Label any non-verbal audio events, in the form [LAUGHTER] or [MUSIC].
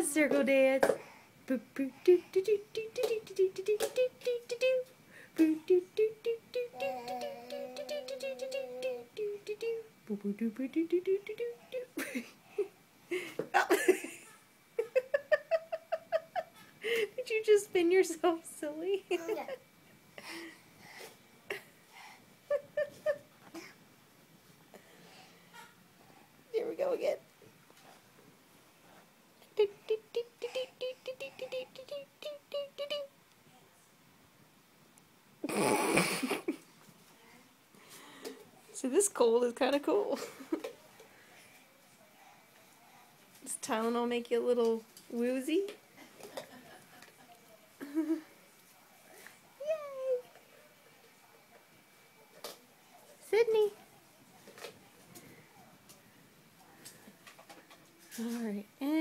a circle dance. Did you just spin yourself silly? Here we go again. So this cold is kind of cool. [LAUGHS] Does Tylenol make you a little woozy? [LAUGHS] Yay! Sydney. All right, and now.